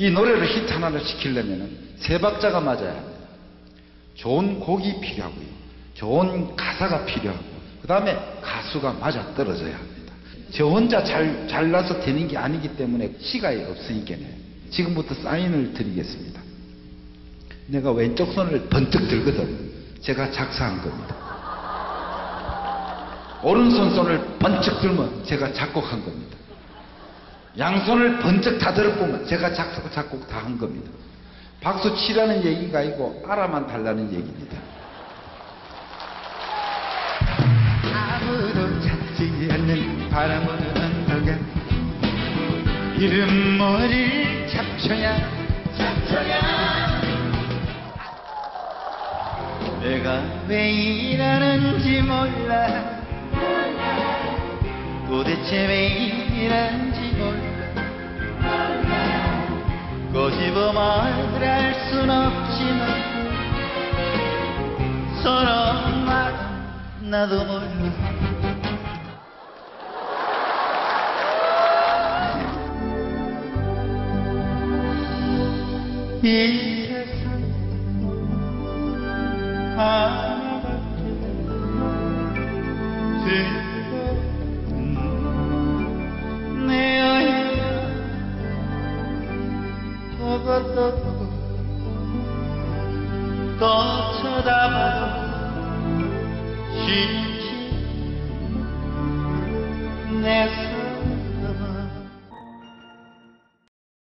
이 노래를 히트 하나를 시키려면 세 박자가 맞아야 합니다. 좋은 곡이 필요하고요. 좋은 가사가 필요하고 그 다음에 가수가 맞아 떨어져야 합니다. 저 혼자 잘, 잘나서 되는 게 아니기 때문에 시가 없으니까요. 지금부터 사인을 드리겠습니다. 내가 왼쪽 손을 번뜩 들거든. 제가 작사한 겁니다. 오른손 손을 번쩍 들면 제가 작곡한 겁니다. 양손을 번쩍 다 들어보면 제가 작곡, 작곡 다 한 겁니다. 박수 치라는 얘기가 아니고 알아만 달라는 얘기입니다. 아무도 찾지 않는 바람 부는 언덕에 이름 머리를 잡쳐야 잡쳐야 내가 왜 이러는지 몰라 도대체 왜 이러는지 몰라. 꼬집어 말할 순 없지만 서로 말 나도 몰라. 이 세상 하나밖에 보고 또 보고 또 쳐다봐도 쉽지. 내